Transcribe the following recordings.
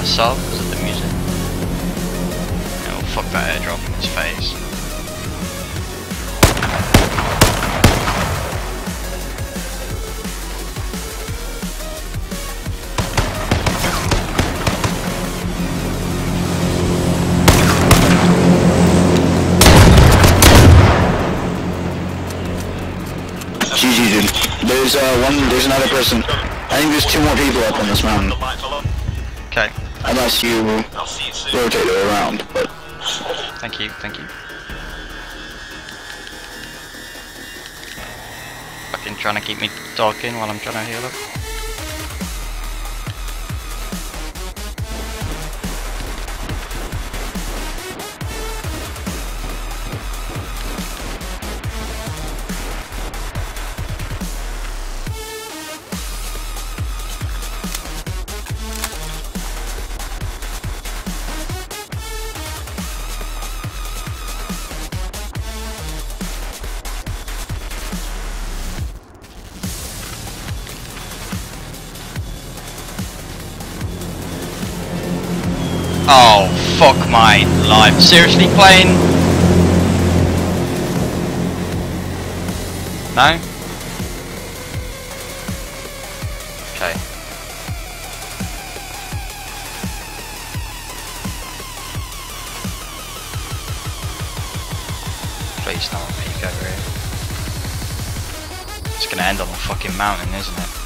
my sub? It the music? Oh, fuck that airdrop in his face. GG, dude. There's uh one. There's another person. I think there's two more people up on this mountain. Okay, Unless you rotate it around, but thank you, thank you. Fucking trying to keep me talking while I'm trying to heal up. Oh, fuck my life. Seriously, plane? No? Okay. Please no one peek over here. It's gonna end on a fucking mountain, isn't it?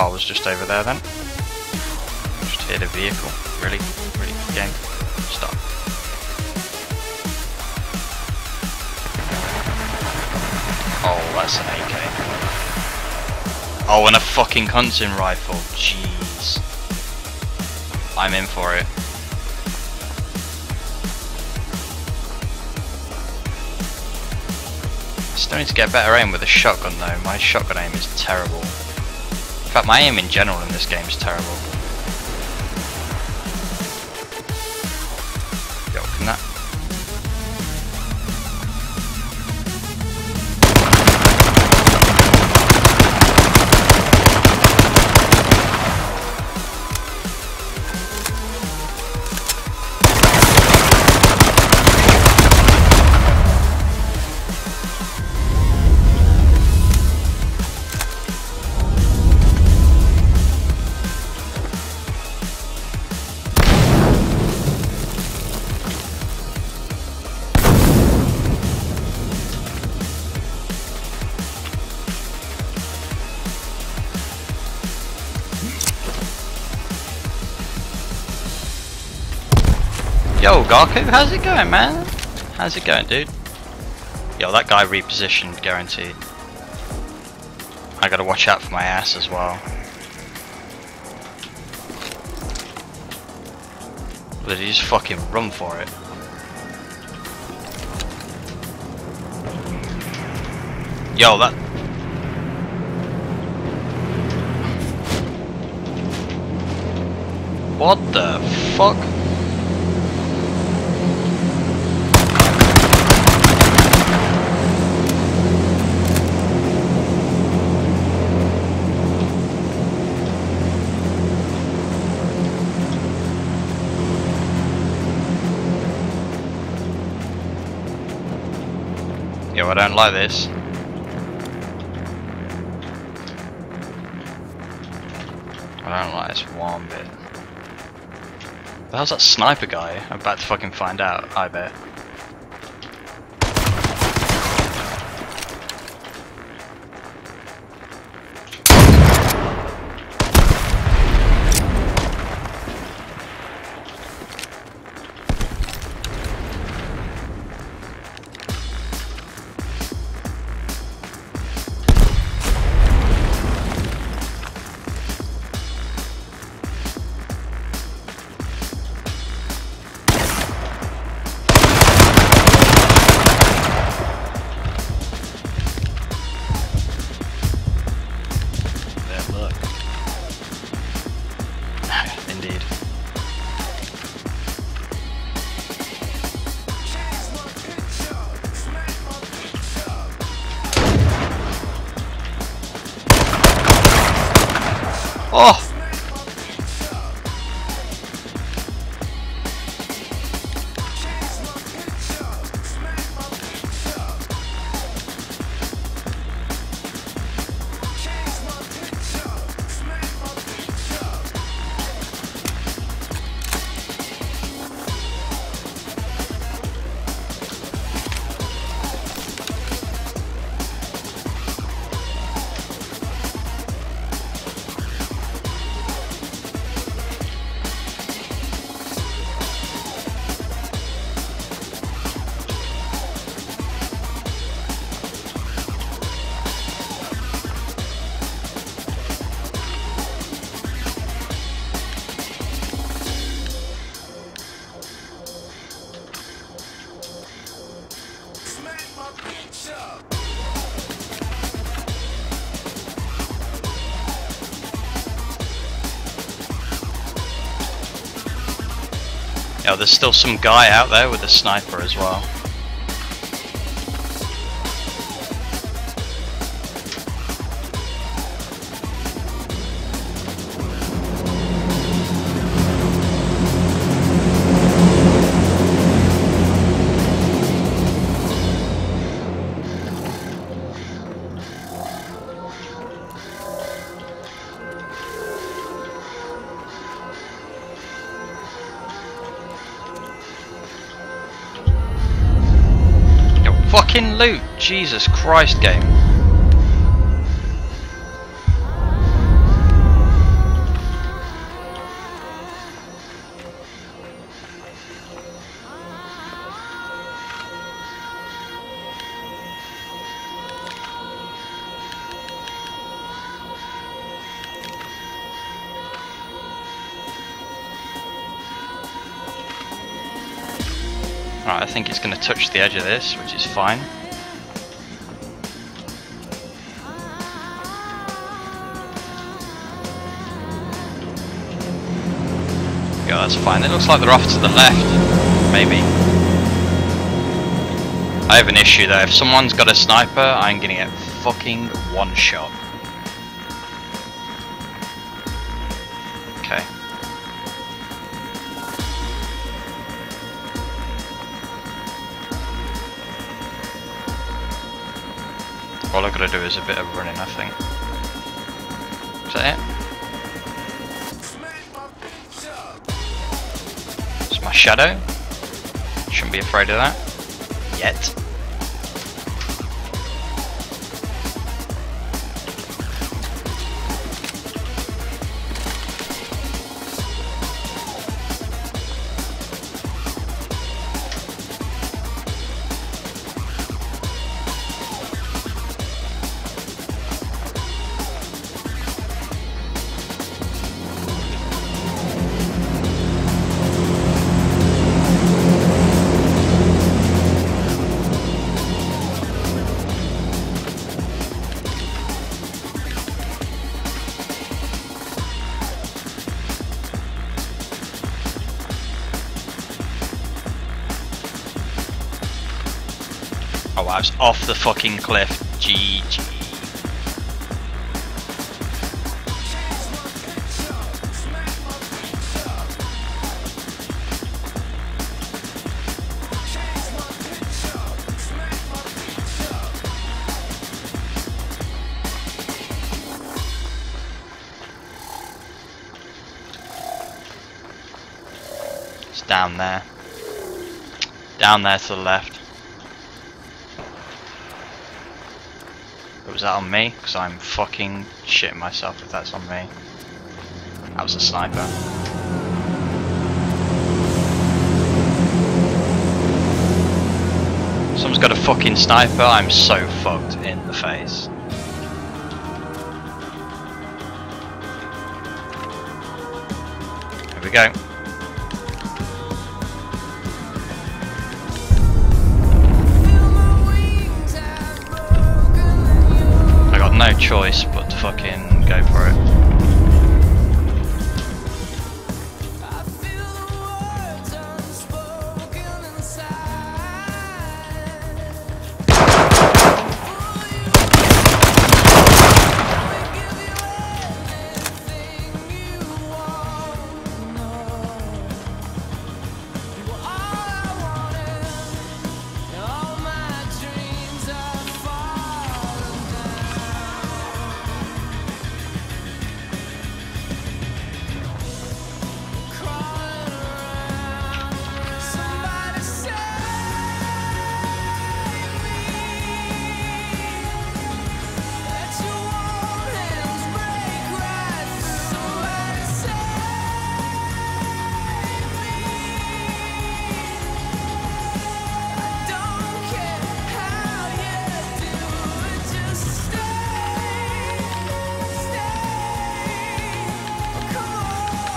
Car was just over there then. Just hit a vehicle. Really? Really? Stop. Oh, that's an AK. Oh, and a fucking hunting rifle. Jeez. I'm in for it. Still need to get better aim with a shotgun though. My shotgun aim is terrible. In fact, my aim in general in this game is terrible. Yo, Garku, how's it going, man? How's it going, dude? Yo, that guy repositioned, guaranteed. I gotta watch out for my ass as well. Did he just fucking run for it? Yo, that... What the fuck? I don't like this. I don't like this one bit. How's that sniper guy? I'm about to fucking find out, I bet. Oh! There's still some guy out there with a sniper as well. Loot! Jesus Christ game. Right, I think it's going to touch the edge of this, which is fine. That's fine. It looks like they're off to the left. Maybe. I have an issue though. If someone's got a sniper, I'm to get fucking one shot. Okay. All I gotta do is a bit of running, I think. Is that it? Shadow. Shouldn't be afraid of that. Yet. Off the fucking cliff. GG. It's down there. Down there to the left. Was that on me? Because I'm fucking shitting myself if that's on me. That was a sniper. Someone's got a fucking sniper, I'm so fucked in the face. Here we go. Choice but to fucking go for it.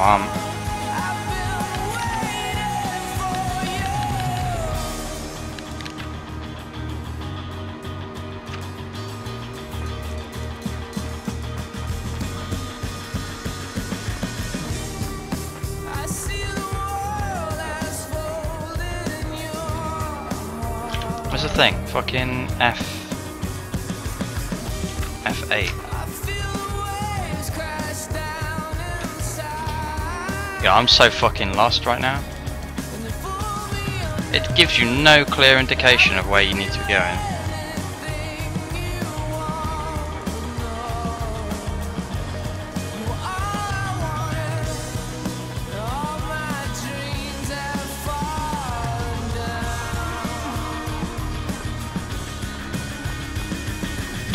Heart. What's the thing? Fucking F. F8. Yeah, I'm so fucking lost right now. It gives you no clear indication of where you need to be going.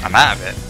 anything you want to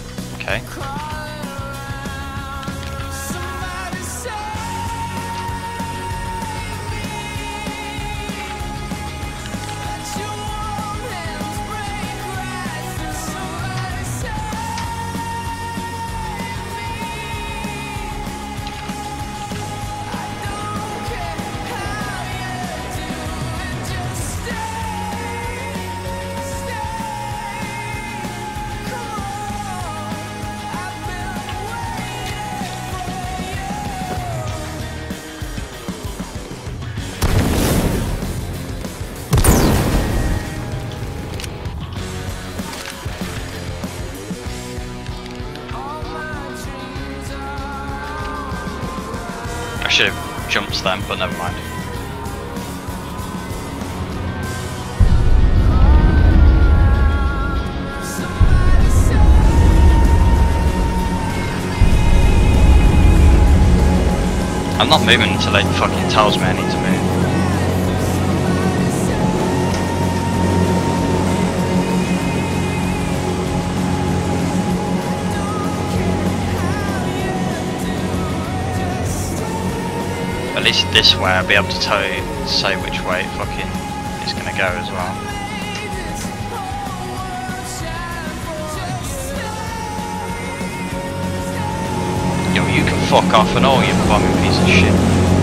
should have jumped them, but never mind. I'm not moving until it fucking tells me I need to move. Least this way I'll be able to tell you, say which way it fucking is gonna go as well. Yo, you can fuck off and all, you bombing piece of shit.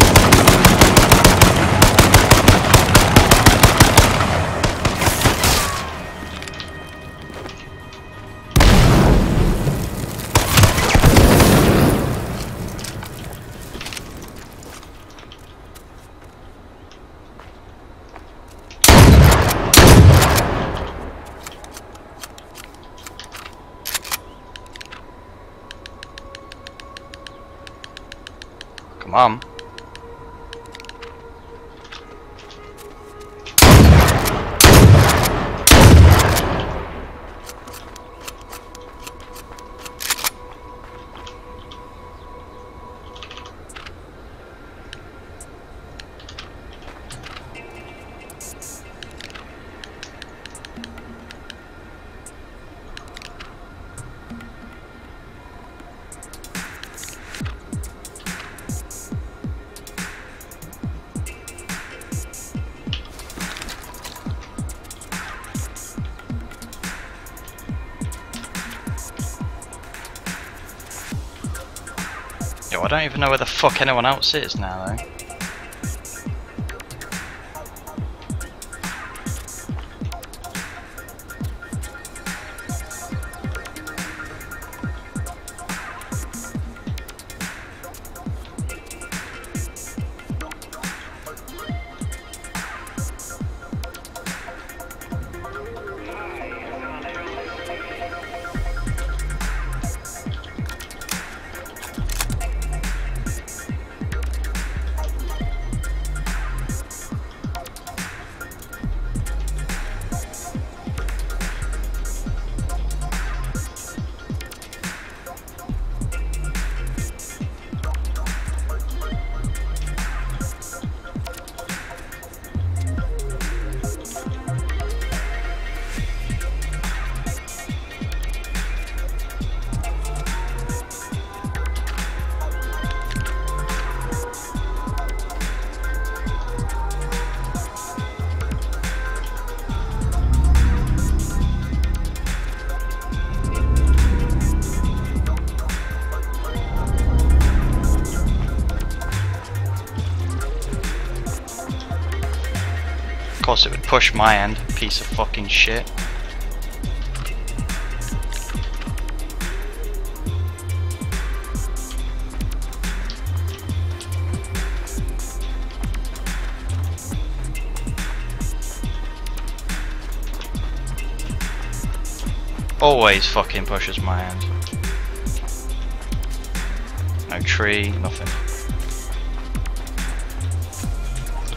Come on. I don't even know where the fuck anyone else is now though. Push my end, piece of fucking shit. Always fucking pushes my end. No tree, nothing.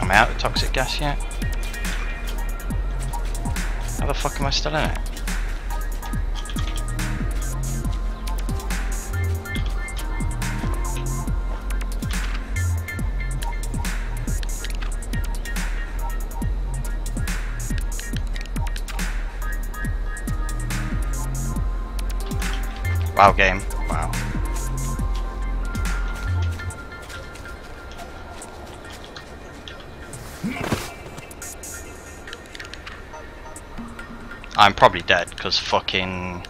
Am I out of toxic gas yet? How the fuck am I still in it? Wow game. I'm probably dead because fucking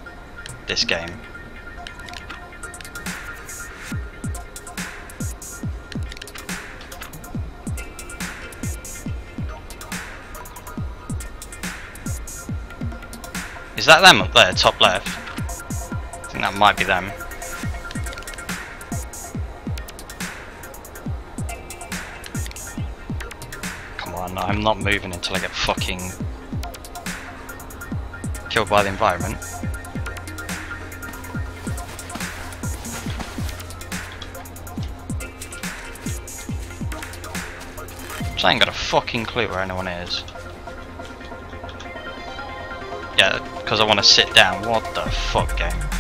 this game. Is that them up there, top left? I think that might be them. Come on, I'm not moving until I get fucking killed by the environment. I ain't got a fucking clue where anyone is. Yeah, because I want to sit down. What the fuck game?